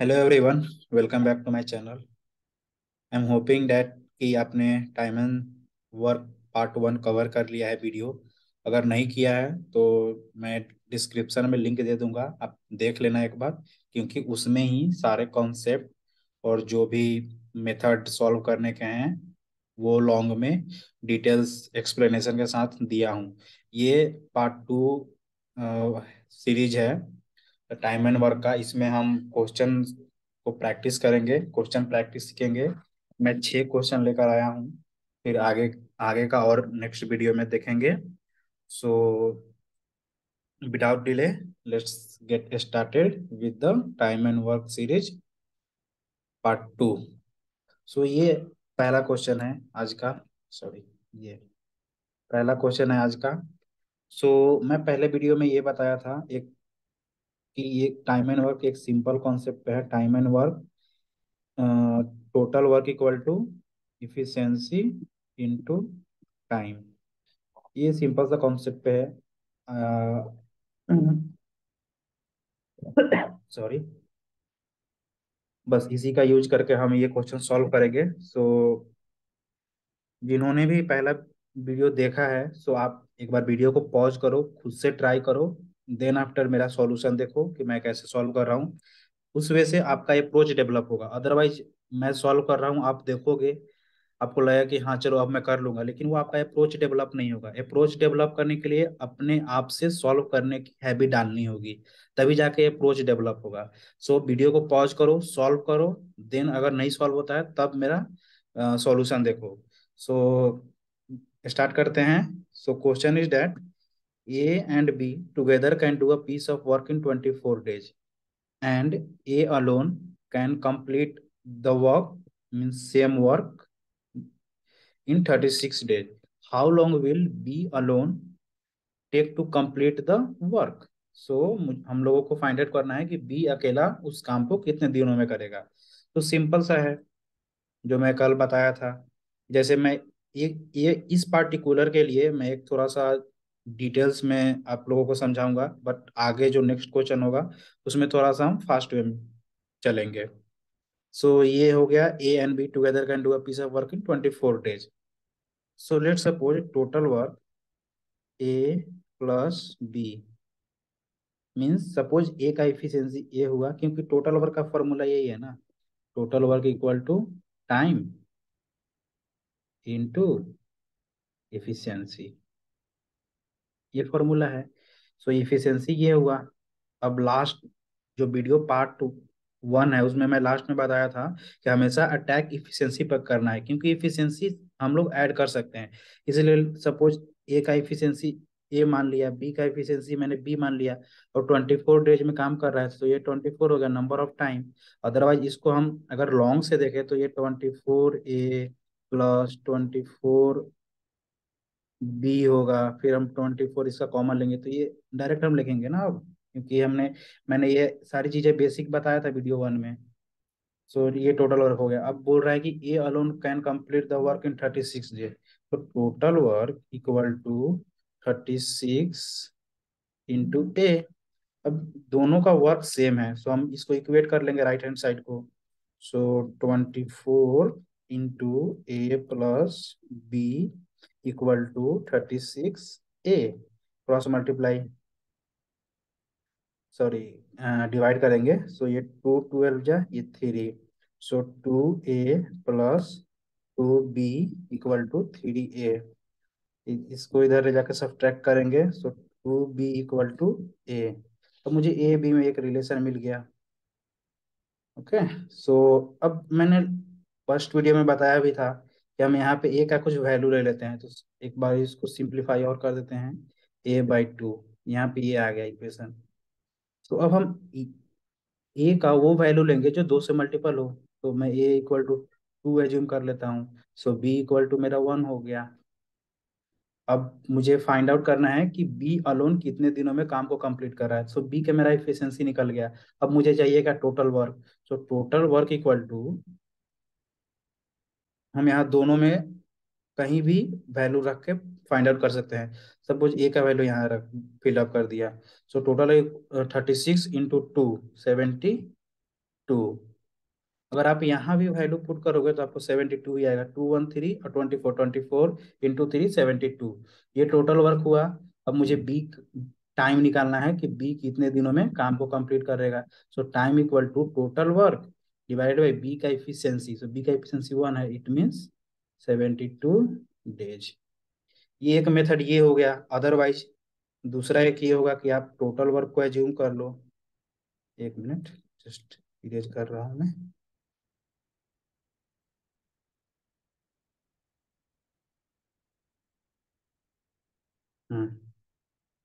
Hello everyone welcome back to my channel I am hoping that कि आपने time and work part one cover कर लिया है video अगर नहीं किया है तो मैं डिस्क्रिप्शन में लिंक दे दूँगा। आप देख लेना एक बार, क्योंकि उसमें ही सारे कॉन्सेप्ट और जो भी मेथड सॉल्व करने के हैं, वो लॉन्ग में डिटेल्स एक्सप्लेनेशन के साथ दिया हूँ। ये पार्ट टू सीरीज़ है। टाइम एंड वर्क का इसमें हम क्वेश्चन को प्रैक्टिस करेंगे क्वेश्चन प्रैक्टिस सीखेंगे। मैं छह क्वेश्चन लेकर आया हूँ फिर आगे आगे का और नेक्स्ट वीडियो में देखेंगे। So without delay let's get started with the time and work series part two so ये पहला क्वेश्चन है आज का। सॉरी ये पहला क्वेश्चन है आज का। सो so, मैं पहले वीडियो में ये बताया था एक कि ये टाइम एंड वर्क एक सिंपल कॉन्सेप्ट है time and work total work equal to efficiency into time ये सिंपल सा कॉन्सेप्ट पे है सॉरी बस इसी का यूज़ करके हम ये क्वेश्चन सॉल्व करेंगे। सो so, जिन्होंने भी पहला वीडियो देखा है सो आप एक बार वीडियो को पॉज करो खुद से ट्राई करो। देन आफ्टर मेरा सॉल्यूशन देखो कि मैं कैसे सॉल्व कर रहा हूँ। उस वे से आपका अप्रोच डेवलप होगा। अदरवाइज़ मैं सॉल्व कर रहा हूँ आप देखोगे आपको लगेगा कि हाँ चलो अब मैं कर लूँगा। लेकिन वो आपका अप्रोच डेवलप नहीं होगा। अप्रोच डेवलप करने के लिए अपने आप से सॉल्व करने की हैबिट डालनी होगी। तभी जाके अप्रोच डेवलप होगा। सो so, वीडियो को पॉज करो सॉल्व करो। देन अगर नहीं सॉल्व होता है तब मेरा सॉल्यूशन देखो। सो so, स्टार्ट करते हैं। So question is that A and B together can do a piece of work in 24 days and A alone can complete the work means same work in 36 days. How long will B alone take to complete the work? So हम लोगों को find out करना है कि B अकेला उस काम को कितने दिनों में करेगा तो सिंपल सा है जो मैं कल बताया था जैसे मैं एक ये इस पार्टिकुलर के लिए मैं एक थोड़ा सा डिटेल्स में आप लोगों को समझाऊँगा बट आगे जो नेक्स्ट क्वेश्चन होगा उसमें थोड़ा सा हम फास्ट वे में चलेंगे। सो so, ये हो गया A and B together can do a piece of work in twenty four days so let suppose total work A plus B means suppose A का इफिशियंसी ए हुआ क्योंकि टोटल वर्क का formula यही है ना। Total work equal to time into efficiency ये formula है। So efficiency ये हुआ। अब लास्ट जो वीडियो पार्ट टू वन है, उसमें मैं लास्ट में बताया था कि हमेशा अटैक इफिशियंसी पर करना है, क्योंकि इफिशियंसी हम लोग ऐड कर सकते हैं। इसलिए सपोज़ ए का इफिशियंसी ए मान लिया बी का इफिशियंसी मैंने बी मान लिया, और ट्वेंटी फोर डेज़ में काम कर रहा है तो ये ट्वेंटी फोर हो गया नंबर ऑफ़ टाइम अदरवाइज़ इसको हम अगर लॉन्ग से देखें तो ये twenty four A plus twenty four B होगा फिर हम ट्वेंटी फोर इसका कॉमन लेंगे तो ये डायरेक्ट हम लिखेंगे ना अब क्योंकि हमने मैंने ये सारी चीज़ें बेसिक बताया था वीडियो वन में। सो so, ये टोटल वर्क हो गया। अब बोल रहा है कि A alone can complete the work in thirty six day तो total work equal to thirty six into A अब दोनों का वर्क सेम है। सो so हम इसको इक्वेट कर लेंगे राइट हैंड साइड को। So twenty four into A plus B thirty six A cross multiply sorry divide करेंगे सो so ये टू ट्वेल्व जा, ये three so two A plus two B equal to three A इसको इधर ले जाकर subtract करेंगे so two B equal to A तो मुझे ए बी में एक रिलेशन मिल गया। Okay okay? सो अब मैंने फ़र्स्ट वीडियो में बताया भी था कि हम यहाँ पे ए का कुछ वैल्यू ले लेते हैं तो एक बार इसको सिंप्लीफाई और कर देते हैं ए बाई टू यहाँ पे ये आ गया इक्वेशन तो अब हम ए का वो वैल्यू लेंगे जो दो से मल्टीपल हो तो मैं A equal to two assume कर लेता हूँ. सो बी इक्वल टू मेरा वन हो गया. अब मुझे फाइंड आउट करना है कि बी अलोन कितने दिनों में काम को कंप्लीट कर रहा है. सो बी के मेरा इफिशियंसी निकल गया. अब मुझे चाहिएगा total work so total work equal to हम यहाँ दोनों में कहीं भी वैल्यू रख के फाइंड आउट कर सकते हैं। सपोज़ ए का वैल्यू यहाँ रख फिल अप कर दिया। So total thirty six into two seventy two अगर आप यहाँ भी वैल्यू पुट करोगे तो आपको सेवेंटी टू ही आएगा। टू वन थ्री और twenty four twenty four into three seventy two ये टोटल वर्क हुआ। अब मुझे बी टाइम निकालना है कि बी कितने दिनों में काम को कंप्लीट करेगा। So time equal to total work divided by B का इफिशियंसी सो बी का इफिशियंसी वन है it means seventy two days ये एक मेथड ये हो गया. अदरवाइज़ दूसरा एक ये होगा कि आप टोटल वर्क को एज्यूम कर लो. एक मिनट जस्ट इरेज कर रहा हूँ मैं. हम्म।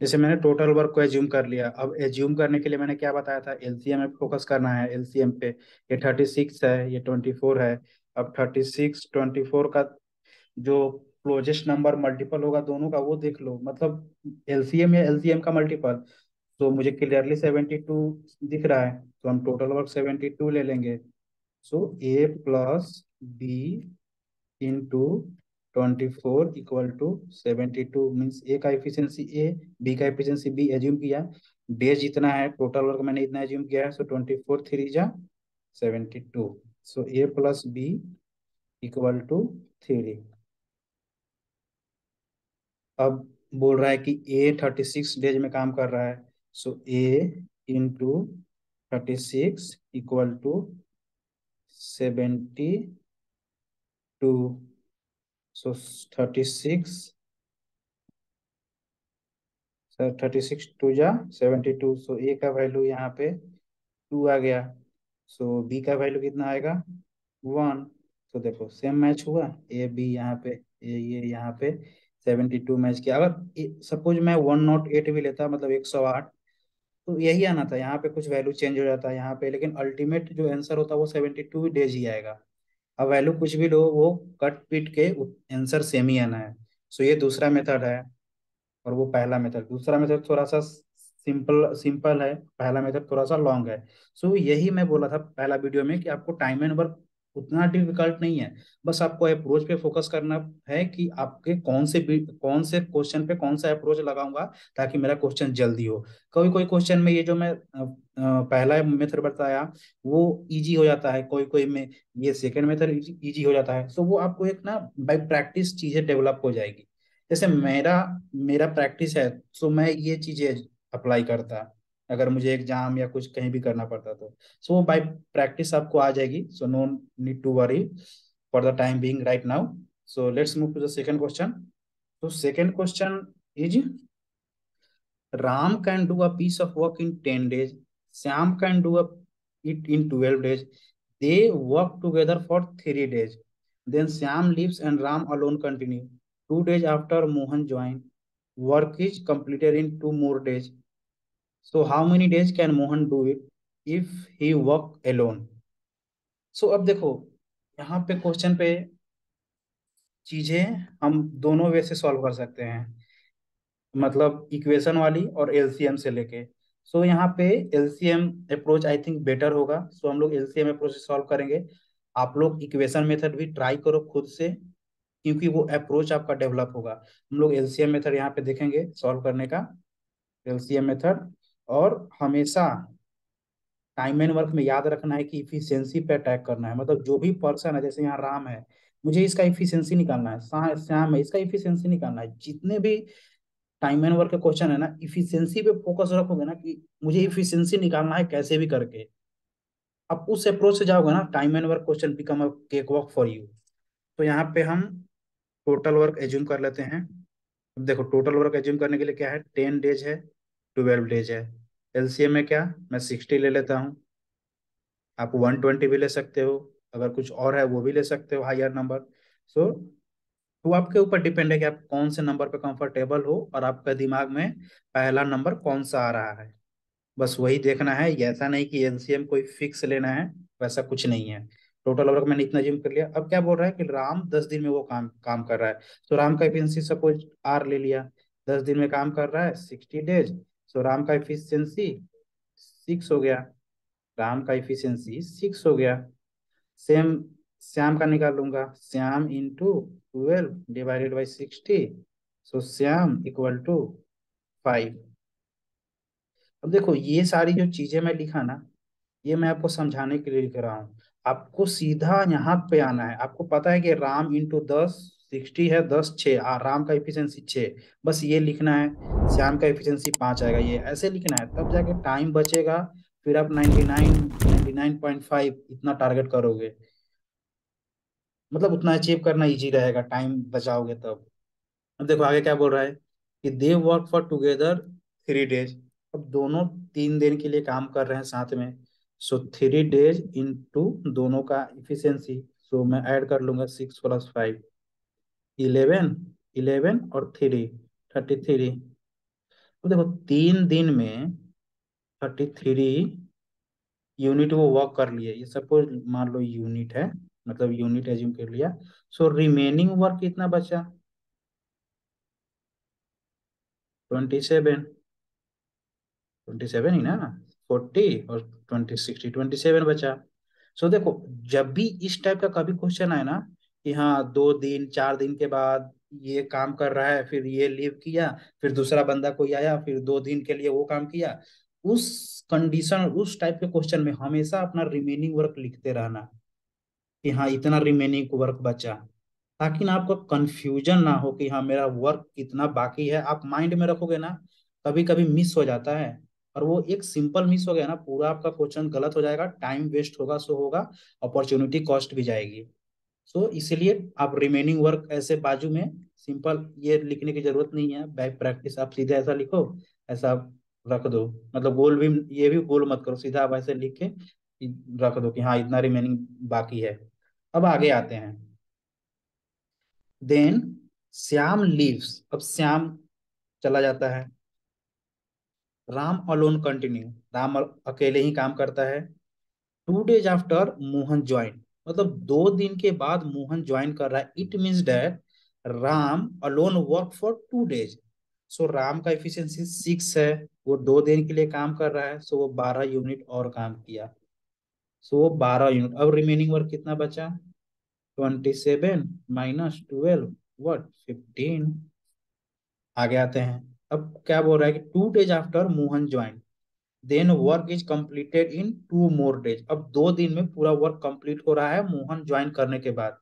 जैसे मैंने टोटल वर्क को एज्यूम कर लिया। अब एज्यूम करने के लिए मैंने क्या बताया था? एलसीएम में फोकस करना है एलसीएम पे। ये थर्टी सिक्स है, ये ट्वेंटी फोर है। अब थर्टी सिक्स ट्वेंटी फोर का जो क्लोजेस्ट नंबर मल्टीपल होगा दोनों का, वो देख लो। मतलब एलसीएम या एलसीएम का मल्टीपल तो मुझे क्लियरली सेवेंटी टू दिख रहा है। तो हम टोटल वर्क सेवेंटी टू ले लेंगे। So A plus B into twenty four equal to seventy two means A का एफिशिएंसी ए बी का एफिशिएंसी बी एज्यूम किया। डेज़ जितना है टोटल वर्क मैंने इतना एज्यूम किया है सो ट्वेंटी फोर थ्री जा seventy two. So A plus B equal to three अब बोल रहा है कि ए थर्टी सिक्स डेज़ में काम कर रहा है so A into thirty six equal to seventy two thirty six sir thirty six two जा सेवेंटी टू सो ए का वैल्यू यहाँ पे टू आ गया. सो बी का वैल्यू कितना आएगा? वन तो देखो सेम मैच हुआ. ए बी यहाँ पे ए ये यहाँ पे सेवेंटी टू मैच किया. अगर सपोज़ मैं वन नॉट एट भी लेता मतलब एक सौ आठ तो यही आना था. यहाँ पे कुछ वैल्यू चेंज हो जाता है यहाँ पे, लेकिन अल्टीमेट जो आंसर होता है वो सेवेंटी टू डेज़ ही आएगा. अब वैल्यू कुछ भी लो, वो कट पीट के आंसर सेम ही आना है। सो ये दूसरा मेथड है और वो पहला मेथड दूसरा मेथड थोड़ा सा सिंपल सिंपल है, पहला मेथड थोड़ा सा लॉन्ग है। सो यही मैं बोला था पहला वीडियो में कि आपको टाइम एंड वर्क उतना डिफ़िकल्ट नहीं है। बस आपको अप्रोच पे फोकस करना है कि आपके कौन से कौन से क्वेश्चन पे कौन सा अप्रोच लगाऊँगा ताकि मेरा क्वेश्चन जल्दी हो। कोई कोई क्वेश्चन में ये जो मैं पहला मेथड बताया, वो इजी हो जाता है। कोई कोई में ये सेकंड मेथड इजी हो जाता है। तो वो आपको एक ना बाई प्रैक्टिस चीज़ें डेवलप हो जाएगी। जैसे मेरा मेरा प्रैक्टिस है तो मैं ये चीज़ें अप्लाई करता। अगर मुझे एग्ज़ाम या कुछ कहीं भी करना पड़ता तो। सो so, बाय प्रैक्टिस आपको आ जाएगी। So no need to worry for the time being right now so let's move to the second question तो second question is Ram can do a piece of work in ten days Shyam can do it in twelve days they work together for three days then Shyam leaves and Ram alone continue two days after Mohan join work is completed in two more days So how many days can Mohan do it if he work alone? So अब देखो यहाँ पे question पे चीज़ें हम दोनों वे से solve कर सकते हैं। मतलब इक्वेशन वाली और एलसीएम से लेके। सो so, यहाँ पे LCM approach I think better होगा। सो so, हम लोग एलसीएम अप्रोच से सॉल्व करेंगे। आप लोग इक्वेशन मेथड भी ट्राई करो खुद से क्योंकि वो अप्रोच आपका डेवलप होगा। हम लोग एलसीएम मेथड यहाँ पे देखेंगे सॉल्व करने का। एलसीएम मेथड और हमेशा टाइम एंड वर्क में याद रखना है कि इफिशियंसी पे अटैक करना है। मतलब जो भी पर्सन है, जैसे यहाँ राम है, मुझे इसका इफिशियंसी निकालना है। श्याम है, इसका इफिशियंसी निकालना है। जितने भी टाइम एंड वर्क के क्वेश्चन है ना इफिशियंसी पे फोकस रखोगे ना कि मुझे इफिशियंसी निकालना है कैसे भी करके। अब उस अप्रोच से जाओगे ना time and work question become a cake work for you तो यहाँ पे हम टोटल वर्क एज्यूम कर लेते हैं। देखो टोटल वर्क एज्यूम करने के लिए क्या है? टेन डेज़ है। ट्वेल्व डेज़ है। एलसीएम में क्या? मैं सिक्सटी ले लेता हूँ। आप वन ट्वेंटी भी ले सकते हो। अगर कुछ और है वो भी ले सकते हो हायर नंबर सो वो आपके ऊपर डिपेंड है कि आप कौन से नंबर पे कंफर्टेबल हो और आपका दिमाग में पहला नंबर कौन सा आ रहा है। बस वही देखना है। ऐसा नहीं कि एलसीएम कोई फिक्स लेना है, वैसा कुछ नहीं है। टोटल वर्क मैंने इतना जिम कर लिया। अब क्या बोल रहा है कि राम दस दिन में वो काम काम कर रहा है। तो राम का एफिशिएंसी सपोज़ आर ले लिया। दस दिन में काम कर रहा है सिक्सटी डेज़ सो राम का इफिशियंसी सिक्स हो गया। राम का इफिशियंसी सिक्स हो गया। सेम श्याम का निकाल लूँगा Shyam into twelve divided by sixty so Shyam equal to five अब देखो, ये सारी जो चीज़ें मैं लिखा ना, ये मैं आपको समझाने के लिए लिख रहा हूँ। आपको सीधा यहाँ पे आना है। आपको पता है कि राम इंटू दस सिक्सटी है, दस, छः। आ राम का इफिशियंसी छः। बस ये लिखना है, श्याम का इफिशियंसी पाँच आएगा। ये ऐसे लिखना है, तब जाके टाइम बचेगा, फिर आप ninety nine ninety nine point five इतना टारगेट करोगे। मतलब उतना अचीव करना इजी रहेगा टाइम बचाओगे तब। अब देखो, आगे क्या बोल रहा है कि they work for together three days अब दोनों तीन दिन के लिए काम कर रहे हैं साथ में। सो थ्री डेज़ इनटू दोनों का इफिशियंसी सो मैं ऐड कर लूँगा six plus five eleven eleven और थ्री थर्टी थ्री। तो देखो तीन दिन में थर्टी थ्री यूनिट वो वर्क कर लिए। ये सपोज़ मान लो यूनिट है मतलब यूनिट एज्यूम कर लिया। सो रिमेनिंग वर्क कितना बचा? ट्वेंटी सेवन ट्वेंटी सेवन ही ना? फोर्टी और ट्वेंटी सिक्सटी ट्वेंटी सेवन बचा। सो so, देखो जब भी इस टाइप का कभी क्वेश्चन आए ना कि हाँ दो दिन, चार दिन के बाद ये काम कर रहा है, फिर ये लीव किया, फिर दूसरा बंदा कोई आया, फिर दो दिन के लिए वो काम किया। उस कंडीशन उस टाइप के क्वेश्चन में हमेशा अपना रिमेनिंग वर्क लिखते रहना कि हाँ इतना रिमेनिंग वर्क बचा। ताकि ना आपको कंफ्यूजन ना हो कि हाँ मेरा वर्क कितना बाकी है। आप माइंड में रखोगे ना कभी कभी मिस हो जाता है। और वो एक सिंपल मिस हो गया ना, पूरा आपका क्वेश्चन गलत हो जाएगा टाइम वेस्ट होगा सो होगा अपॉर्चुनिटी कॉस्ट भी जाएगी। सो इसीलिए आप रिमेनिंग वर्क ऐसे बाजू में सिंपल ये लिखने की ज़रूरत नहीं है। बैक प्रैक्टिस आप सीधे ऐसा लिखो, ऐसा रख दो। मतलब गोल भी, ये भी गोल मत करो, सीधा आप ऐसे लिख के रख दो कि हाँ इतना रिमेनिंग बाकी है। अब आगे आते हैं। देन श्याम लीव्स अब श्याम चला जाता है। राम अलोन कंटिन्यू राम अकेले ही काम करता है। Two days after Mohan join मतलब दो दिन के बाद मोहन ज्वाइन कर रहा है। It means that Ram alone work for two days so Ram का इफिशियंसी सिक्स है। वो दो दिन के लिए काम कर रहा है। सो so, वो बारह यूनिट और काम किया। सो so, वो बारह यूनिट अब रिमेनिंग वर्क कितना बचा? Twenty seven minus twelve what fifteen आगे आते हैं। अब क्या बोल रहा है कि two days after Mohan join then work is completed in two more days अब दो दिन में पूरा वर्क कंप्लीट हो रहा है मोहन ज्वाइन करने के बाद।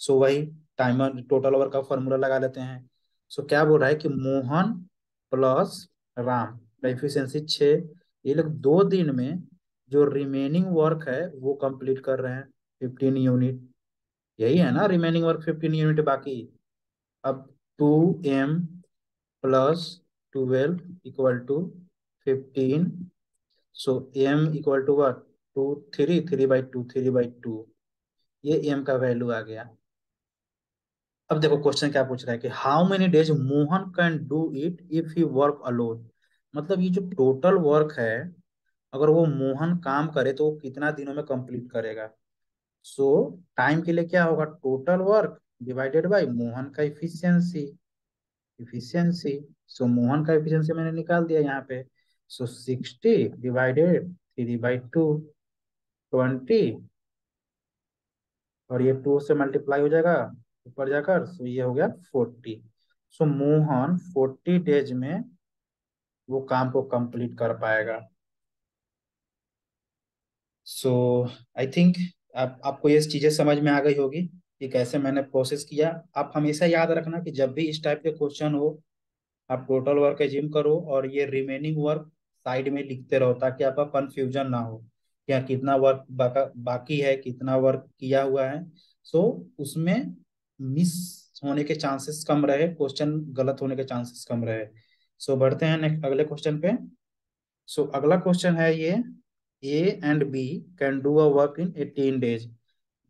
सो so, वही टाइमर टोटल वर्क का फॉर्मूला लगा लेते हैं। सो so, क्या बोल रहा है कि मोहन प्लस राम एफिशिएंसी छ ये लोग दो दिन में जो रिमेनिंग वर्क है वो कंप्लीट कर रहे हैं फिफ्टीन यूनिट यही है ना रिमेनिंग वर्क फिफ्टीन यूनिट बाकी। अब two M plus twelve equal to fifteen so M equal to what two three three by two three by two ये एम का वैल्यू आ गया। अब देखो क्वेश्चन क्या पूछ रहा है कि how many days Mohan can do it if he work alone मतलब ये जो टोटल वर्क है अगर वो मोहन काम करे तो वो कितना दिनों में कंप्लीट करेगा? सो so, टाइम के लिए क्या होगा? Total work divided by Mohan का इफिशियंसी इफिशियंसी सो मोहन का इफिशियंसी मैंने निकाल दिया यहाँ पे। So sixty divided three by two twenty और ये टू से मल्टीप्लाई हो जाएगा, ऊपर जाकर सो ये हो गया forty so Mohan forty days में वो काम को कंप्लीट कर पाएगा। सो आई थिंक आप, आपको ये चीज़ें समझ में आ गई होगी कि कैसे मैंने प्रोसेस किया। आप हमेशा याद रखना कि जब भी इस टाइप के क्वेश्चन हो, आप टोटल वर्क एज्यूम करो और ये रिमेनिंग वर्क साइड में लिखते रहो ताकि आपका कंफ्यूजन ना हो क्या कितना वर्क बाका, है कितना वर्क किया हुआ है सो so, उसमें मिस होने के चांसेस कम रहे क्वेश्चन गलत होने के चांसेस कम रहे सो so, बढ़ते हैं अगले क्वेश्चन पे सो so, अगला क्वेश्चन है ये A and B can do a work in 18 days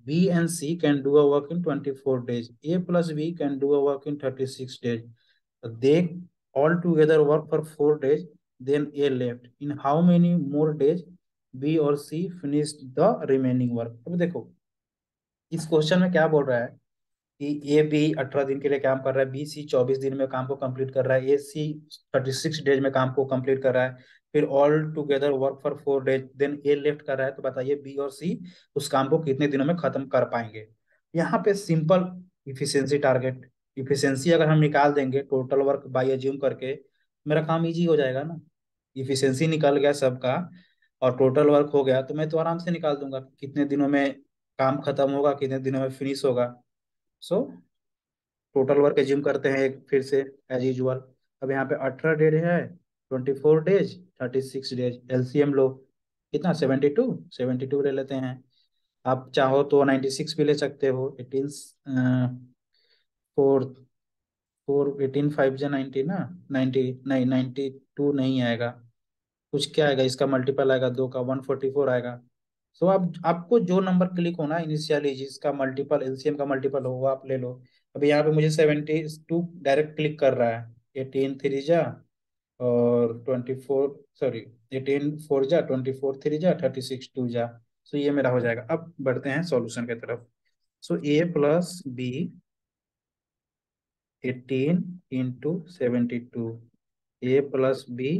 B and C can do in twenty in 24 days. A plus B can do work work in 36 days. They all together work for four days. Then A left. In how many more days B और C finished the remaining work? अब देखो, इस question में क्या बोल रहा है कि ए बी अठारह दिन के लिए काम कर रहा है बी सी चौबीस दिन में काम को कंप्लीट कर रहा है A C thirty six days में काम को कंप्लीट कर रहा है, फिर all together work for four days then A left कर रहा है तो बताइए बी और सी उस काम को कितने दिनों में खत्म कर पाएँगे यहाँ पे सिंपल इफिशियंसी टारगेट इफिशियंसी अगर हम निकाल देंगे टोटल वर्क बाई एज्यूम करके मेरा काम इजी हो जाएगा ना। इफिशियंसी निकल गया सबका और टोटल वर्क हो गया तो मैं तो आराम से निकाल दूँगा कितने दिनों में काम खत्म होगा, कितने दिनों में फिनिश होगा। सो टोटल वर्क एज्यूम करते हैं एक फिर से एज यूजल अब यहाँ पे अठारह डेज़ है twenty four days thirty six days LCM लो। कितना? सेवेंटी टू सेवेंटी टू ले लेते हैं। आप चाहो तो नाइन्टी सिक्स भी ले सकते हो। Eighteen four four, eighteen, five जा नाइन्टी ना? नाइन्टी, नहीं, नाइन्टी टू नहीं आएगा। कुछ क्या आएगा? इसका मल्टीपल आएगा, दो का वन फोर्टी फोर आएगा। सो आप, आपको जो नंबर क्लिक होना इनिशियली जिसका मल्टीपल एलसीएम का मल्टीपल हो, वो आप ले लो। अभी यहाँ पे मुझे सेवेंटी टू डायरेक्ट क्लिक कर रहा है। एटीन थ्री जा और twenty four sorry eighteen four जा ट्वेंटी फोर थ्री जा थर्टी सिक्स टू जा। सो ये मेरा हो जाएगा। अब बढ़ते हैं सॉल्यूशन की तरफ़। So A plus B eighteen into seventy two A plus B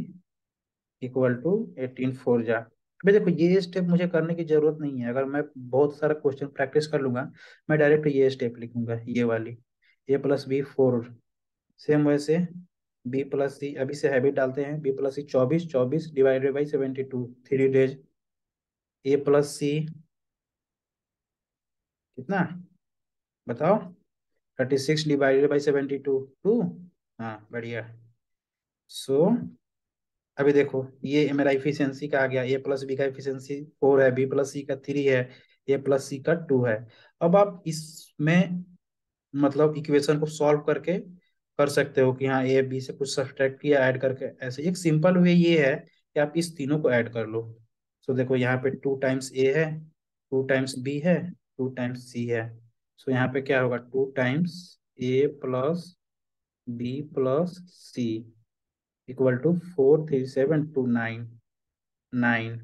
equal to eighteen four जा। भाई देखो, ये स्टेप मुझे करने की ज़रूरत नहीं है। अगर मैं बहुत सारा क्वेश्चन प्रैक्टिस कर लूँगा, मैं डायरेक्ट ये स्टेप लिखूँगा, ये वाली। A plus B four same वैसे बी प्लस सी अभी से हैबिट डालते हैं। बी प्लस सी चौबीस चौबीस divided by seventy two three days A plus C कितना? बताओ। Thirty six divided by seventy two two? हाँ बढ़िया। सो so, अभी देखो ये मेरा इफिशियंसी का आ गया ए प्लस बी का इफिशियंसी फोर है बी प्लस सी का थ्री है ए प्लस सी का टू है। अब आप इसमें मतलब इक्वेशन को सॉल्व करके कर सकते हो कि हाँ ए बी से कुछ सब्सट्रैक्ट किया ऐड करके ऐसे। एक सिंपल वे ये है कि आप इस तीनों को ऐड कर लो। सो देखो यहाँ पे टू टाइम्स ए है टू टाइम्स बी है टू टाइम्स सी है। सो यहाँ पे क्या होगा? Two times A plus B plus C equal to four three seven two nine nine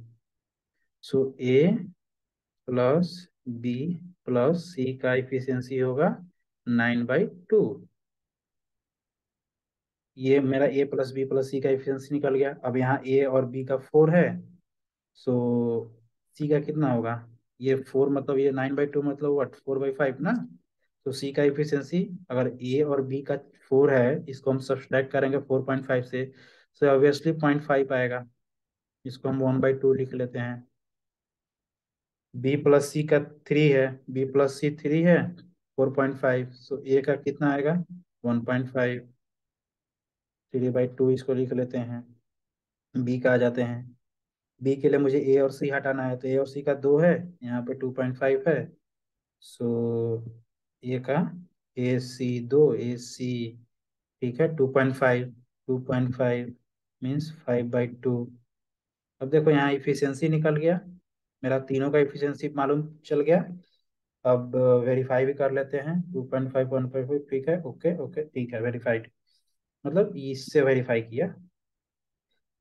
so A plus B plus C का efficiency होगा nine by two ये मेरा A plus B plus C का efficiency निकल गया। अब यहाँ ए और बी का फोर है। सो so, सी का कितना होगा? ये फोर मतलब ये नाइन बाई टू मतलब वट फोर बाई फाइव ना? तो सी का इफिशियंसी अगर ए और बी का फोर है, इसको हम सब्सट्रैक्ट करेंगे फोर पॉइंट फाइव से सो ऑब्वियसली पॉइंट फाइव आएगा। इसको हम वन बाई टू लिख लेते हैं। बी प्लस सी का थ्री है। बी प्लस सी थ्री है four point five so A का कितना आएगा? One point five three by two इसको लिख लेते हैं। बी का आ जाते हैं। बी के लिए मुझे ए और सी हटाना है तो ए और सी का दो है, यहाँ पे टू पॉइंट फाइव है। सो ए का ए सी दो, ए सी ठीक है, two point five, two point five means five by two. अब देखो यहाँ इफिशियंसी निकल गया, मेरा तीनों का इफिशियंसी मालूम चल गया। अब वेरीफाई भी कर लेते हैं, two point five, one five, ठीक है, ओके ओके, ठीक है, वेरीफाइड। मतलब इससे वेरीफाई किया।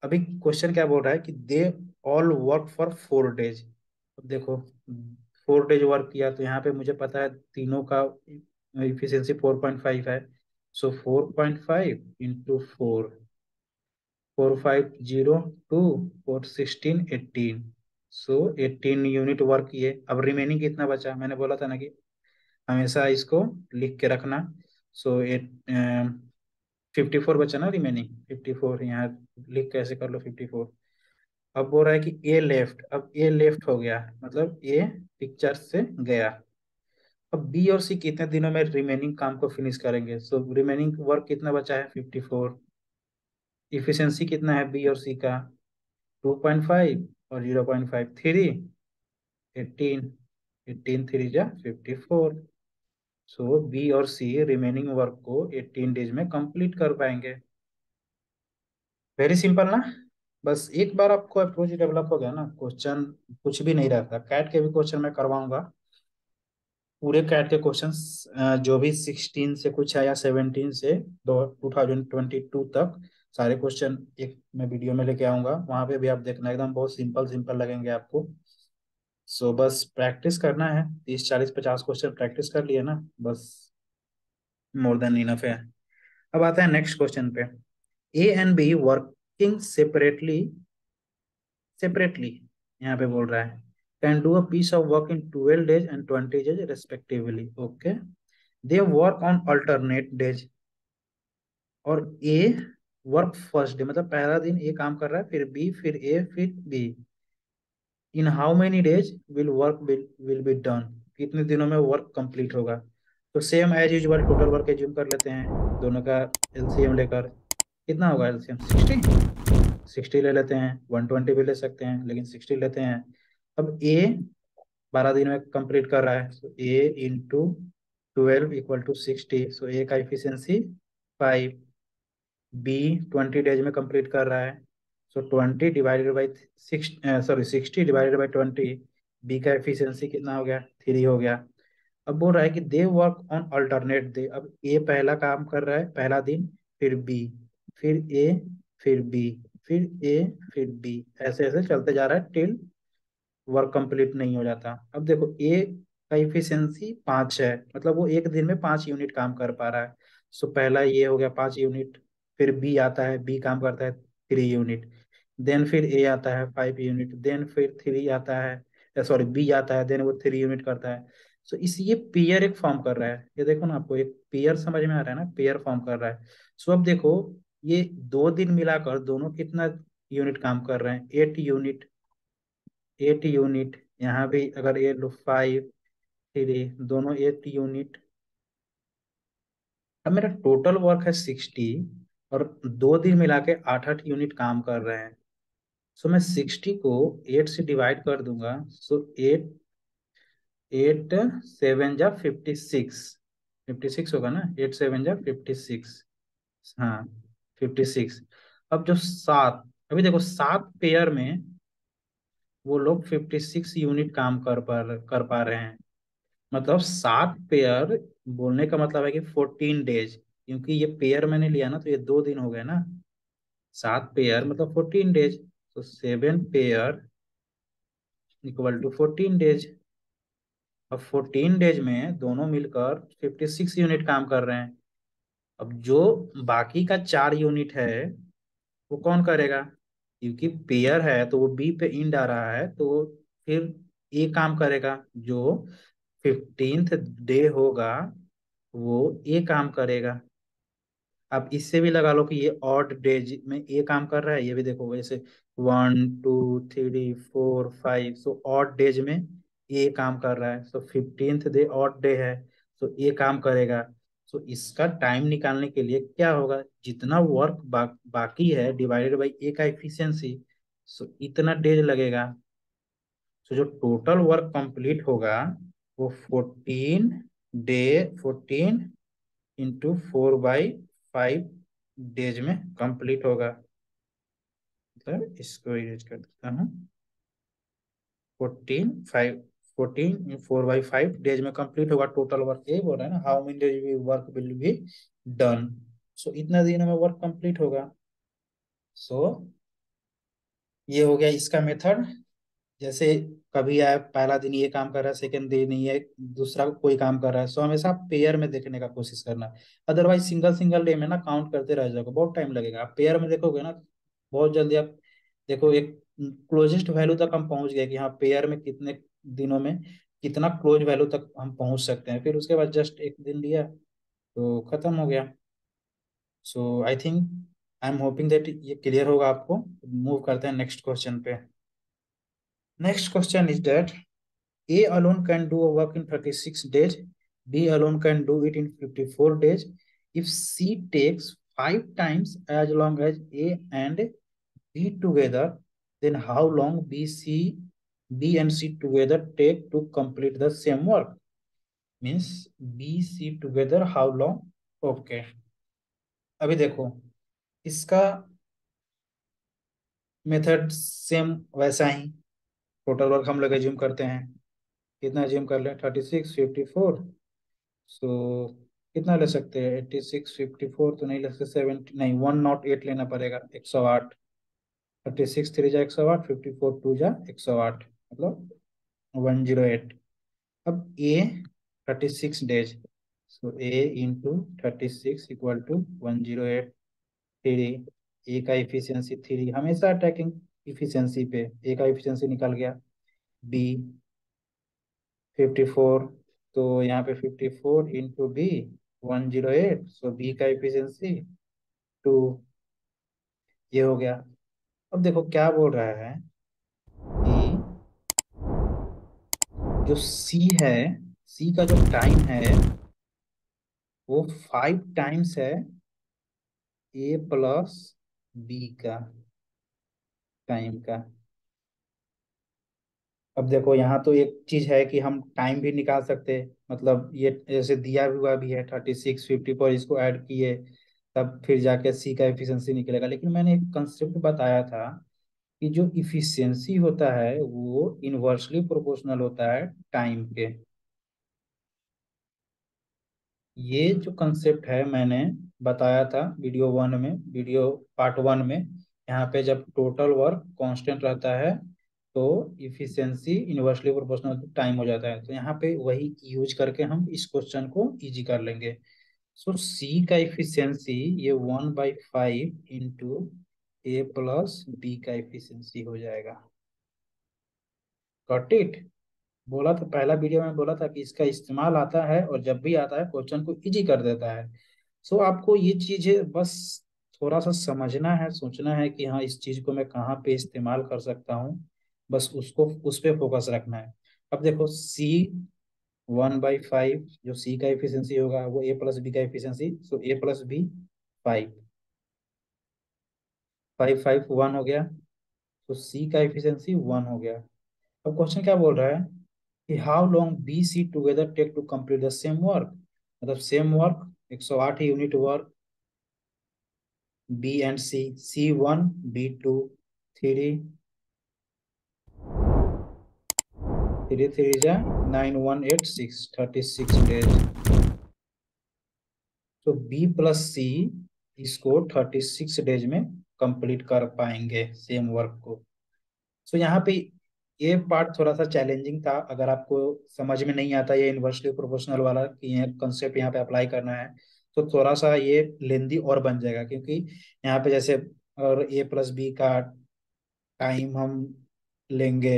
अभी क्वेश्चन क्या बोल रहा है कि they all work for four days. देखो, फोर डेज़ वर्क किया तो यहाँ पे मुझे पता है तीनों का इफिशियंसी फोर पॉइंट फाइव है। So four point five into four four five zero two four sixteen eighteen so eighteen unit work किए। अब रिमेनिंग कितना बचा? मैंने बोला था ना कि हमेशा इसको लिख के रखना। सो एट फिफ्टी फोर बचा ना रिमेनिंग फिफ्टी फोर यहाँ लिख कैसे कर लो फिफ्टी फोर अब बोल रहा है कि ए लेफ़्ट अब ए लेफ़्ट हो गया मतलब ए पिक्चर से गया। अब बी और सी कितने दिनों में रिमेनिंग काम को फिनिश करेंगे? सो रिमेनिंग वर्क कितना बचा है? फिफ्टी फोर इफिशियंसी कितना है बी और सी का? टू पॉइंट फाइव और zero point five three eighteen eighteen three जा फिफ्टी फोर सो बी और सी रिमेनिंग वर्क को 18 डेज़ में कंप्लीट कर पाएँगे। वेरी सिंपल ना? बस एक बार आपको अप्रोच डेवलप हो गया ना क्वेश्चन कुछ भी नहीं रहता। कैट के भी क्वेश्चन मैं करवाऊँगा। पूरे कैट के क्वेश्चंस जो भी 16 से कुछ है या 17 से टू थाउज़ेंड ट्वेंटी टू तक सारे क्वेश्चन एक मैं वीडियो में लेके आऊँगा। वहाँ पे भी आप देखना एकदम बहुत सिंपल सिंपल लगेंगे आपको। सो so, बस प्रैक्टिस करना है। तीस चालीस पचास क्वेश्चन प्रैक्टिस कर लिए ना बस मोर देन इनफ है। अब आता है नेक्स्ट क्वेश्चन पे। A and B working separately separately यहाँ पे बोल रहा है। Can do a piece of work in twelve days and twenty days respectively okay they work on alternate days और ए वर्क फ़र्स्ट डे मतलब पहला दिन ए काम कर रहा है, फिर बी फिर ए फिर B in how many days will work will be done कितने दिनों में वर्क कंप्लीट होगा? तो same as usual total work assume कर लेते हैं। दोनों का एलसीएम लेकर। कितना होगा एलसीएम सिक्सटी। सिक्सटी ले लेते हैं, वन ट्वेंटी भी ले सकते हैं, लेकिन सिक्सटी लेते हैं। अब ए बारह दिन में कंप्लीट कर रहा है so A into twelve equal to sixty so A का efficiency five B twenty days में कंप्लीट कर रहा है so twenty divided by six sorry sixty divided by twenty B का एफिशिएंसी कितना हो गया? थ्री हो गया। अब बोल रहा है कि they work on alternate day अब ए पहला काम कर रहा है, पहला दिन, फिर बी फिर ए फिर बी फिर ए फिर बी ऐसे ऐसे चलते जा रहा है टिल वर्क कंप्लीट नहीं हो जाता। अब देखो ए का इफिशियंसी पाँच है। मतलब वो एक दिन में पाँच यूनिट काम कर पा रहा है। सो पहला ये हो गया पाँच यूनिट फिर बी आता है बी काम करता है थ्री यूनिट देन फिर ए आता है फाइव यूनिट देन फिर थ्री आता है सॉरी बी आता है देन वो थ्री यूनिट करता है। सो इस ये पेयर एक फॉर्म कर रहा है। ये देखो ना आपको, एक पेयर समझ में आ रहा है ना? पेयर फॉर्म कर रहा है। सो अब देखो ये दो दिन मिलाकर दोनों कितना यूनिट काम कर रहे हैं? एट यूनिट एट यूनिट, यहाँ भी अगर ये लो फाइव थ्री दोनों एट यूनिट। अब मेरा टोटल वर्क है सिक्सटी और दो दिन मिला के आठ आठ यूनिट काम कर रहे हैं। सो मैं सिक्सटी को एट से डिवाइड कर दूँगा। सो एट एट सेवन जा फिफ्टी सिक्स। फिफ्टी सिक्स होगा ना? एट सेवन जा फिफ्टी सिक्स। हाँ। फिफ्टी सिक्स अब जो सात, अभी देखो सात पेयर में वो लोग फिफ्टी सिक्स यूनिट काम कर पा कर पा रहे हैं। मतलब सात पेयर बोलने का मतलब है कि फोर्टीन डेज़ क्योंकि ये पेयर मैंने लिया ना तो ये दो दिन हो गए ना। सात पेयर मतलब फोर्टीन डेज़ तो seven pair equal to fourteen days अब फोर्टीन डेज़ में दोनों मिलकर फिफ्टी सिक्स यूनिट काम कर रहे हैं। अब जो बाकी का चार यूनिट है, वो कौन करेगा? क्योंकि पेयर है तो वो बी पे इंड आ रहा है तो फिर ए काम करेगा। जो फिफ्टींथ डे होगा, वो ए काम करेगा। अब इससे भी लगा लो कि ये ऑड डेज़ में ए काम कर रहा है, ये भी देखो वैसे one two three four five so odd days में ए काम कर रहा है। So fifteenth day odd day है तो ए काम करेगा। सो इसका टाइम निकालने के लिए क्या होगा? जितना वर्क बा, बाकी है डिवाइडेड बाई ए का इफिशियंसी सो इतना डेज़ लगेगा। सो जो टोटल वर्क कंप्लीट होगा वो fourteen day fourteen into four by five days में कंप्लीट होगा। मतलब इसको इरेज कर देता हूँ। Fourteen five fourteen four by five days में कंप्लीट होगा टोटल वर्क ये बोल रहा है ना how many days work will be done. So इतना दिनों में वर्क कंप्लीट होगा। सो so, ये हो गया इसका मेथड। जैसे कभी आए पहला दिन ये काम कर रहा है सेकेंड दिन ये दूसरा कोई काम कर रहा है सो हमेशा पेयर में देखने का कोशिश करना। अदरवाइज़ सिंगल सिंगल डे में ना काउंट करते रह जाओगे बहुत टाइम लगेगा। आप पेयर में देखोगे ना बहुत जल्दी आप देखो एक क्लोजेस्ट वैल्यू तक हम पहुँच गए कि हाँ पेयर में कितने दिनों में कितना क्लोज वैल्यू तक हम पहुँच सकते हैं। फिर उसके बाद जस्ट एक दिन लिया तो खत्म हो गया। So I think I am hoping that ये क्लियर होगा आपको। मूव करते हैं नेक्स्ट क्वेश्चन पे। Next question is that A alone can do a work in thirty six days B alone can do it in fifty four days if C takes five times as long as A and B together then how long B C B and C together take to complete the same work? Means B, C together how long? Okay. अभी देखो इसका method same वैसा ही। Total work हम लोग assume करते हैं। कितना assume कर लें? Thirty six fifty four so कितना ले सकते हैं? एट्टी सिक्स फिफ्टी फोर तो नहीं ले सकते सेवेंटी नहीं वन नॉट एट लेना पड़ेगा एक सौ आठ। थर्टी सिक्स थ्री जा एक सौ आठ फिफ्टी फोर टू जा एक सौ आठ। मतलब वन ज़ीरो एट अब A thirty six days so A into thirty six equal to one zero eight three A का इफिशियंसी थ्री हमेशा अटैकिंग इफिशियंसी पे। ए का इफिशियंसी निकल गया। बी फिफ्टी फोर तो यहाँ पे fifty four into B one zero eight so B का इफिशियंसी टू ये हो गया। अब देखो क्या बोल रहा है कि जो सी है सी का जो टाइम है, वो फाइव टाइम्स है ए प्लस बी का टाइम का। अब देखो, यहाँ तो एक चीज़ है कि हम टाइम भी निकाल सकते हैं। मतलब ये जैसे दिया हुआ भी है थर्टी सिक्स फिफ्टी पर इसको ऐड किए, तब फिर जाके सी का एफिशिएंसी निकलेगा। लेकिन मैंने एक कंसेप्ट बताया था कि जो इफिशियंसी होता है वो इनवर्सली प्रोपोर्शनल होता है टाइम के। ये जो कंसेप्ट है मैंने बताया था वीडियो वन में वीडियो पार्ट वन में यहाँ पे जब टोटल वर्क कांस्टेंट रहता है तो इफिशियंसी इनवर्सली प्रोपोर्शनल टाइम हो जाता है। तो यहाँ पे वही यूज़ करके हम इस क्वेश्चन को इजी कर लेंगे। सो so, सी का इफिशियंसी ये one by five into A plus B का इफिशियंसी हो जाएगा। गॉट इट बोला था पहला वीडियो में बोला था कि इसका इस्तेमाल आता है और जब भी आता है क्वेश्चन को इजी कर देता है। सो so, आपको ये चीज़ बस थोड़ा सा समझना है सोचना है कि हाँ इस चीज़ को मैं कहाँ पे इस्तेमाल कर सकता हूँ। बस उसको उस पर फोकस रखना है। अब देखो सी वन बाई फाइव जो सी का एफिशिएंसी होगा वो ए प्लस बी का efficiency so A plus B five five five one हो गया। तो सी का एफिशिएंसी वन हो गया। अब क्वेश्चन क्या बोल रहा है? कि how long B C together take to complete the same work मतलब same work 108 unit work B and C C one B two three three three जा nine one eight six thirty six days तो B plus C इसको thirty six days में complete कर पाएँगे same work को। सो so, यहाँ पे ये पार्ट थोड़ा सा चैलेंजिंग था। अगर आपको समझ में नहीं आता ये इन्वर्सली प्रोपोर्शनल वाला कि ये कंसेप्ट यहाँ पे अप्लाई करना है तो थोड़ा सा ये लेंदी और बन जाएगा क्योंकि यहाँ पे जैसे और ए प्लस बी का टाइम हम लेंगे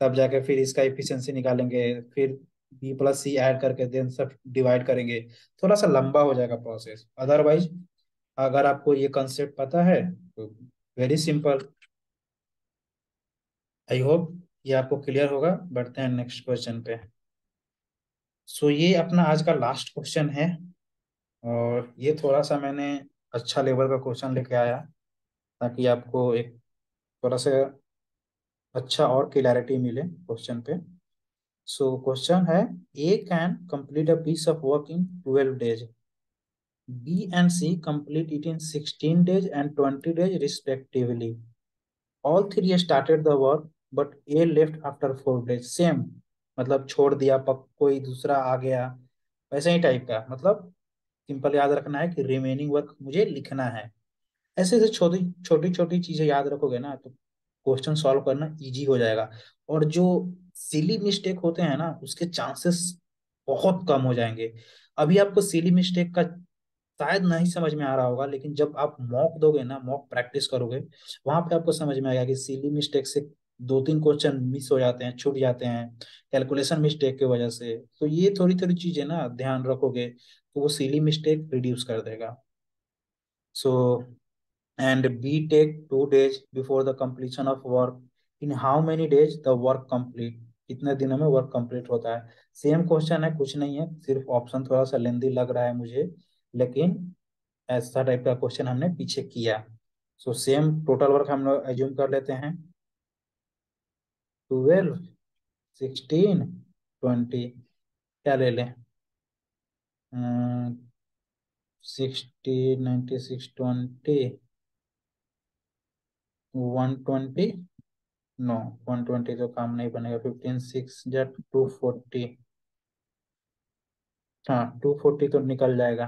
तब जाके फिर इसका इफिशियंसी निकालेंगे फिर बी प्लस सी ऐड करके देन सब डिवाइड करेंगे। थोड़ा सा लंबा हो जाएगा प्रोसेस अदरवाइज़ अगर आपको ये कंसेप्ट पता है तो वेरी सिंपल आई होप ये आपको क्लियर होगा। बढ़ते हैं नेक्स्ट क्वेश्चन पे। सो so, ये अपना आज का लास्ट क्वेश्चन है और ये थोड़ा सा मैंने अच्छा लेवल का क्वेश्चन लेके आया ताकि आपको एक थोड़ा सा अच्छा और क्लैरिटी मिले क्वेश्चन पे। सो so, क्वेश्चन है A can complete a piece of work in twelve days B and C complete it in sixteen days and twenty days respectively all three started the work but A left after four days same मतलब छोड़ दिया, पक, कोई दूसरा आ गया। वैसे ही type का। मतलब सिंपल याद रखना है कि रिमेनिंग वर्क मुझे लिखना है। ऐसे ऐसे छोटी छोटी छोटी चीज़ें याद रखोगे ना तो क्वेश्चन सॉल्व करना इजी हो जाएगा। और जो सिली मिस्टेक होते हैं ना, उसके चांसेस बहुत कम हो जाएँगे। अभी आपको सिली मिस्टेक का शायद नहीं समझ में आ रहा होगा, लेकिन जब आप मॉक दोगे ना मॉक प्रैक्टिस करोगे, वहाँ पे आपको समझ में आएगा कि सीली मिस्टेक से दो तीन क्वेश्चन मिस हो जाते हैं, छूट जाते हैं कैलकुलेशन मिस्टेक की वजह से। तो ये थोड़ी थोड़ी चीज़ें ना ध्यान रखोगे तो वो सीली मिस्टेक रिड्यूस कर देगा। So and B take two days before the completion of work in how many days the work complete? कितने दिनों में वर्क कंप्लीट होता है? सेम क्वेश्चन है, कुछ नहीं है, सिर्फ़ ऑप्शन थोड़ा सा लेंदी लग रहा है मुझे। लेकिन ऐसा टाइप का क्वेश्चन हमने पीछे किया। सो सेम टोटल वर्क हम लोग एज्यूम कर लेते हैं। ट्वेल्व सिक्सटीन ट्वेंटी क्या ले लें? One twenty no one twenty तो काम नहीं बनेगा। फिफ्टीन सिक्स टू फोर्टी हाँ टू फोर्टी तो निकल जाएगा।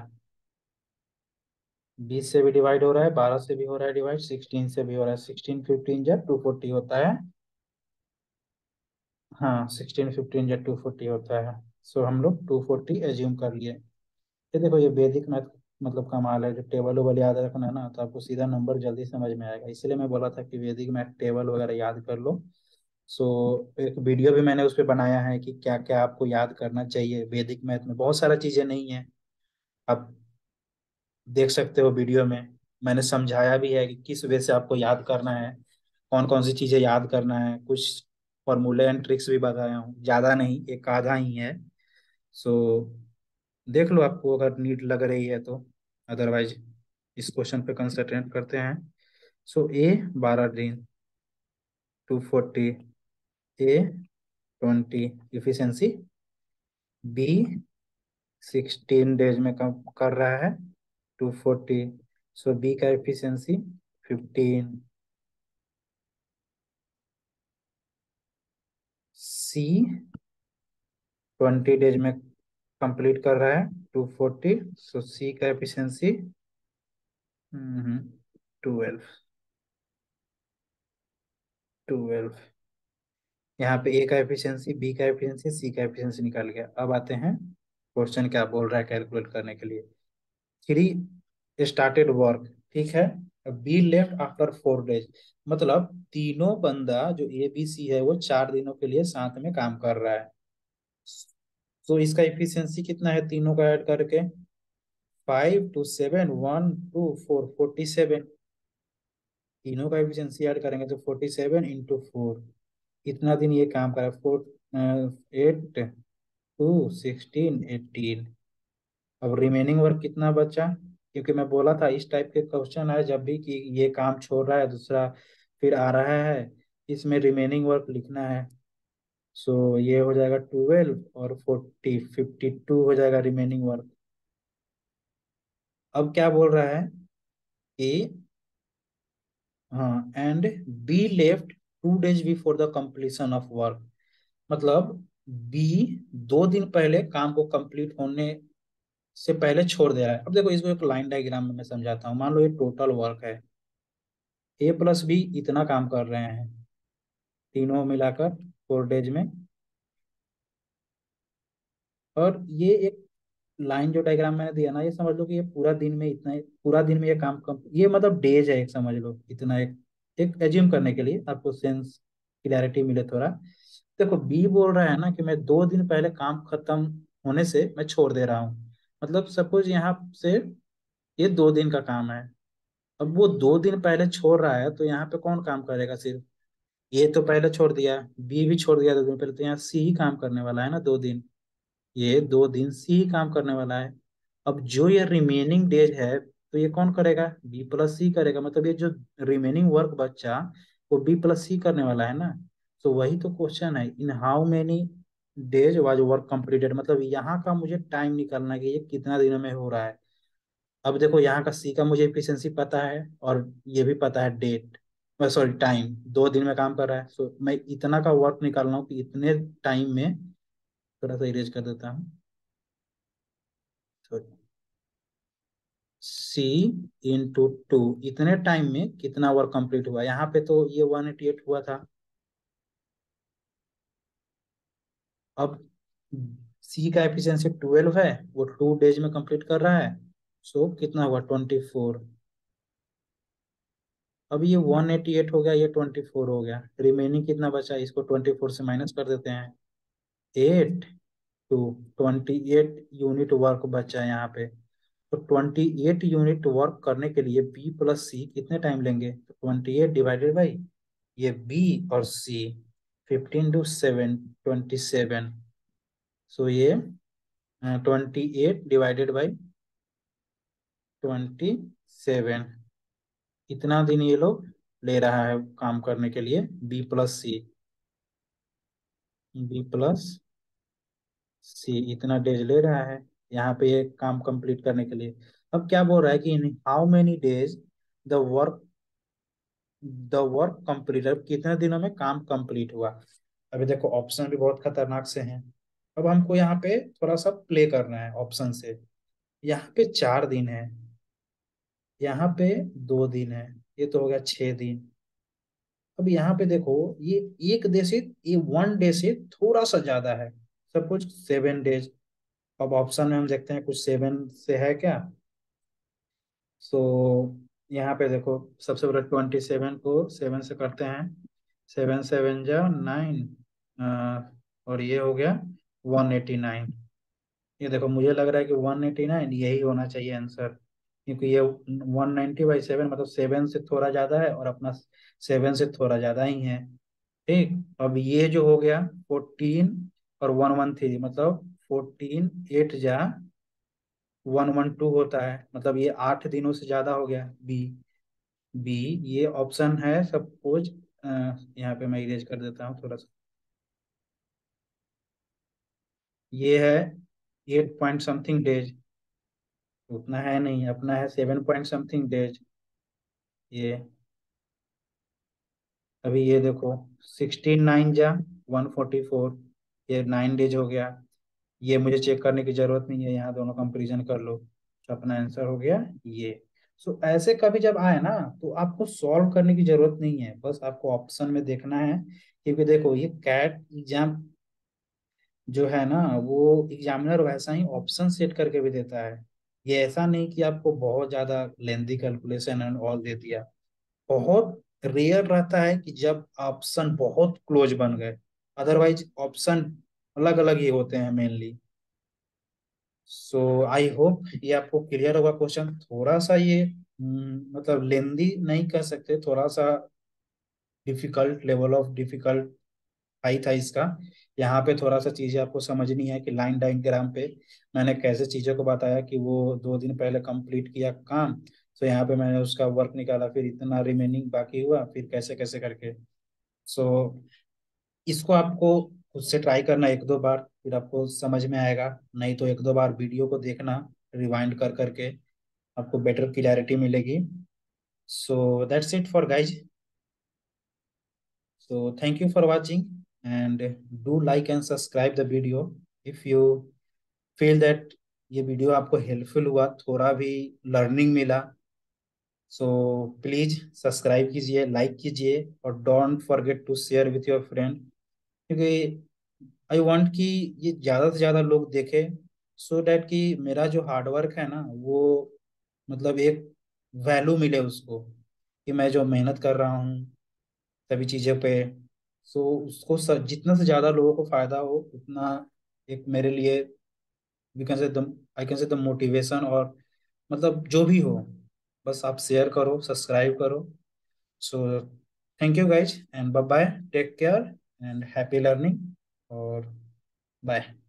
बीस से भी डिवाइड हो रहा है बारह से भी हो रहा है डिवाइड सिक्सटीन से भी हो रहा है। सिक्सटीन फिफ्टीन या टू फोर्टी होता है। हाँ सिक्सटीन फिफ्टीन या टू फोर्टी होता है। सो हम लोग टू फोर्टी एज्यूम कर लिए। ये देखो ये वैदिक मैथ मतलब कमाल है। जो टेबल वेबल याद रखना है ना तो आपको सीधा नंबर जल्दी समझ में आएगा। इसलिए मैं बोला था कि वैदिक मैथ टेबल वगैरह याद कर लो। सो so, एक वीडियो भी मैंने उस पर बनाया है कि क्या क्या आपको याद करना चाहिए। वैदिक मैथ में बहुत सारा चीज़ें नहीं है। आप देख सकते हो वीडियो में। मैंने समझाया भी है कि किस वे से आपको याद करना है कौन कौन सी चीज़ें याद करना है कुछ फॉर्मूले एंड ट्रिक्स भी बताया हूँ। ज़्यादा नहीं एक आधा ही है। सो so, देख लो आपको अगर नीट लग रही है तो। अदरवाइज़ इस क्वेश्चन पे कंसंट्रेट करते हैं। सो ए बारह दिन two forty A twenty efficiency B sixteen days में कम कर रहा है टू फोर्टी सो बी का efficiency fifteen C twenty days में कंप्लीट कर रहा है टू फोर्टी सो सी का एफिशिएंसी ट्वेल्व ट्वेल्व यहाँ पे ए का एफिशिएंसी बी का एफिशिएंसी सी का एफिशिएंसी निकाल गया। अब आते हैं क्वेश्चन क्या बोल रहा है कैलकुलेट करने के लिए। थ्री स्टार्टेड वर्क ठीक है? B left after four days मतलब तीनों बंदा जो ए बी सी है, वो चार दिनों के लिए साथ में काम कर रहा है। तो इसका इफिशियंसी कितना है तीनों का ऐड करके? Five two seven one two four forty seven तीनों का इफिशियंसी ऐड करेंगे तो फोर्टी सेवन इंटू फोर इतना दिन ये काम करा four eight two sixteen eighteen अब रिमेनिंग वर्क कितना बचा? क्योंकि मैं बोला था इस टाइप के क्वेश्चन है जब भी कि ये काम छोड़ रहा है दूसरा फिर आ रहा है इसमें रिमेनिंग वर्क लिखना है। सो so, ये हो जाएगा ट्वेल्व और फोर्टी फिफ्टी टू हो जाएगा रिमेनिंग वर्क अब क्या बोल रहा है? कि हाँ and B left two days before the completion of work मतलब बी दो दिन पहले काम को कंप्लीट होने से पहले छोड़ दे रहा है। अब देखो इसको एक लाइन डायग्राम में मैं समझाता हूँ। मान लो ये टोटल वर्क है। ए प्लस बी इतना काम कर रहे हैं। तीनों मिलाकर फोर डेज़ में। और ये एक लाइन जो डायग्राम मैंने दिया ना, ये समझ लो कि ये पूरा दिन में इतना, पूरा दिन में ये काम कम, ये मतलब डेज़ है एक समझ लो, इतना एक एक एज्यूम करने के लिए आपको सेंस क्लैरिटी मिले थोड़ा। देखो बी बोल रहा है ना कि मैं दो दिन पहले काम खत्म होने से मैं छोड़ दे रहा हूँ। मतलब सपोज़ यहाँ से ये दो दिन का काम है। अब वो दो दिन पहले छोड़ रहा है तो यहाँ पे कौन काम करेगा सिर्फ़? ये तो पहले छोड़ दिया, बी भी छोड़ दिया दो दिन पहले तो यहाँ सी ही काम करने वाला है ना दो दिन। ये दो दिन सी ही काम करने वाला है। अब जो ये रिमेनिंग डेज़ है तो ये कौन करेगा? बी प्लस सी करेगा। मतलब ये जो रिमेनिंग वर्क बच्चा, वो बी प्लस सी करने वाला है ना। तो वही तो क्वेश्चन है in how many days was work completed मतलब यहाँ का मुझे टाइम निकालना कि ये कितना दिनों में हो रहा है। अब देखो, यहाँ का सी का मुझे इफिशियंसी पता है और ये भी पता है डेट सॉरी टाइम दो दिन में काम कर रहा है। सो मैं इतना का वर्क निकाल रहा हूँ कि इतने टाइम में थोड़ा सा इरेज कर देता हूँ। सी इंटू टू इतने टाइम में कितना वर्क कंप्लीट हुआ? यहाँ पे तो ये वन एटी एट हुआ था। अब सी का एफिशिएंसी ट्वेल्व है वो टू डेज़ में कंप्लीट कर रहा है सो so, कितना हुआ? ट्वेंटी फोर अब ये वन एटी एट हो गया ये ट्वेंटी फोर हो गया। रिमेनिंग कितना बचा? इसको ट्वेंटी फोर से माइनस कर देते हैं। Eight two twenty eight unit work बचा है यहाँ पे। तो ट्वेंटी एट यूनिट वर्क करने के लिए बी प्लस सी कितने टाइम लेंगे? तो ट्वेंटी एट डिवाइडेड बाई ये बी और C fifteen two seven twenty seven so ये twenty eight divided by twenty seven इतना दिन ये लोग ले रहा है काम करने के लिए B plus C B plus C इतना डेज़ ले रहा है यहाँ पे ये काम कंप्लीट करने के लिए। अब क्या बोल रहा है कि in how many days the work the work complete अब कितने दिनों में काम कंप्लीट हुआ? अभी देखो ऑप्शन भी बहुत खतरनाक से हैं। अब हमको यहाँ पे थोड़ा सा प्ले करना है ऑप्शन से। यहाँ पे चार दिन है। यहाँ पे दो दिन है। ये तो हो गया छह दिन। अब यहाँ पे देखो ये एक डे से ये वन डे से थोड़ा सा ज़्यादा है। सब कुछ सेवन डेज़ अब ऑप्शन में हम देखते हैं कुछ सेवन से है क्या? सो so, यहाँ पे देखो, सबसे पहले ट्वेंटी सेवन को सेवन से करते हैं। सेवन सेवन जा नाइन और ये हो गया वन एटी नाइन ये देखो, मुझे लग रहा है कि वन एटी नाइन यही होना चाहिए आंसर क्योंकि ये वन नाइन्टी बाई सेवन मतलब सेवन से थोड़ा ज़्यादा है और अपना सेवन से थोड़ा ज़्यादा ही है। ठीक? अब ये जो हो गया फोर्टीन और वन वन थ्री मतलब फोर्टीन एट जा वन वन टू होता है मतलब ये आठ दिनों से ज़्यादा हो गया बी बी ये ऑप्शन है सपोज़ यहाँ पे मैं इरेज कर देता हूँ थोड़ा सा। ये है एट पॉइंट समथिंग डेज़ उतना है नहीं, अपना है सेवन पॉइंट समथिंग डेज़ ये। अभी ये देखो सिक्सटीन नाइन जा वन फोर्टी फोर ये नाइन डेज़ हो गया। ये मुझे चेक करने की ज़रूरत नहीं है यहाँ दोनों कंपेरिजन कर लो। तो अपना आंसर हो गया ये। सो so, ऐसे कभी जब आए ना तो आपको सॉल्व करने की ज़रूरत नहीं है। बस आपको ऑप्शन में देखना है क्योंकि देखो ये कैट एग्ज़ाम जो है ना वो एग्जामिनर वैसा ही ऑप्शन सेट करके भी देता है। ये ऐसा नहीं कि आपको बहुत ज़्यादा लेंदी कैलकुलेशन एंड ऑल दे दिया। बहुत रेयर रहता है कि जब ऑप्शन बहुत क्लोज बन गए। अदरवाइज़ ऑप्शन अलग अलग ही होते हैं मेनली सो आई होप ये आपको क्लियर होगा क्वेश्चन थोड़ा सा ये हम्म, मतलब लेंदी नहीं कह सकते थोड़ा सा difficult level of difficult high था इसका यहाँ पे थोड़ा सा चीज़ें आपको समझनी है कि लाइन डायग्राम पे मैंने कैसे चीज़ों को बताया कि वो दो दिन पहले कंप्लीट किया काम। तो यहाँ पे मैंने उसका वर्क निकाला फिर इतना रिमेनिंग बाकी हुआ फिर कैसे कैसे करके। सो so, इसको आपको खुद से ट्राई करना एक दो बार, फिर आपको समझ में आएगा। नहीं तो एक दो बार वीडियो को देखना रिवाइंड कर करके, आपको बेटर क्लियरिटी मिलेगी। So that's it for guys so, thank you for watching and do like and subscribe the video. If you feel that ये वीडियो आपको हेल्पफुल हुआ, थोड़ा भी लर्निंग मिला सो प्लीज़ सब्सक्राइब कीजिए लाइक कीजिए और don't forget to share with your friend क्योंकि आई वांट कि ये ज़्यादा से ज़्यादा लोग देखें सो so डैट कि मेरा जो हार्डवर्क है ना वो मतलब एक वैल्यू मिले उसको कि मैं जो मेहनत कर रहा हूँ सभी चीज़ों पे सो so उसको सर, जितना से ज़्यादा लोगों को फ़ायदा हो उतना एक मेरे लिए we can say I can say the motivation और मतलब जो भी हो बस आप शेयर करो सब्सक्राइब करो so thank you guys and bye bye take care and happy learning और बाय